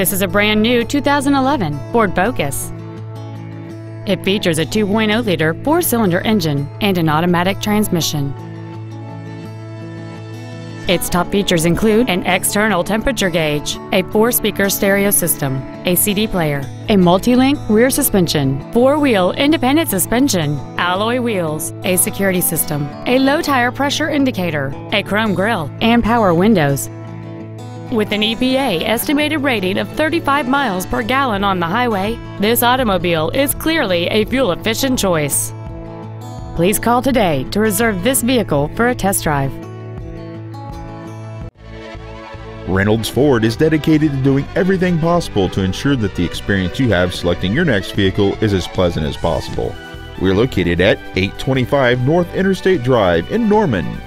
This is a brand new 2011 Ford Focus. It features a 2.0-liter four-cylinder engine and an automatic transmission. Its top features include an external temperature gauge, a four-speaker stereo system, a CD player, a multi-link rear suspension, four-wheel independent suspension, alloy wheels, a security system, a low tire pressure indicator, a chrome grille, and power windows. With an EPA estimated rating of 35 miles per gallon on the highway, this automobile is clearly a fuel-efficient choice. Please call today to reserve this vehicle for a test drive. Reynolds Ford is dedicated to doing everything possible to ensure that the experience you have selecting your next vehicle is as pleasant as possible. We're located at 825 North Interstate Drive in Norman.